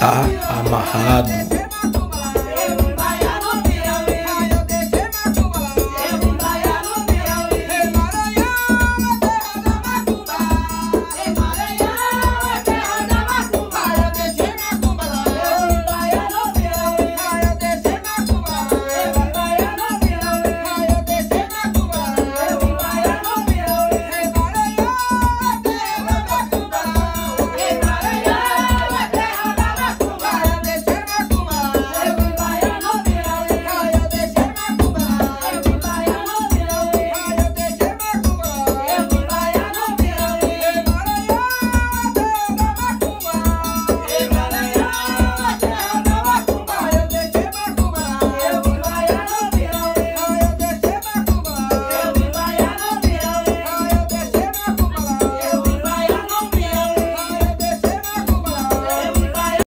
tá amarrado.